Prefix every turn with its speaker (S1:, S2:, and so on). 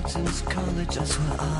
S1: mountains, College, that's where I